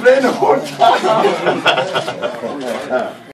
Breno Hurtado. もう。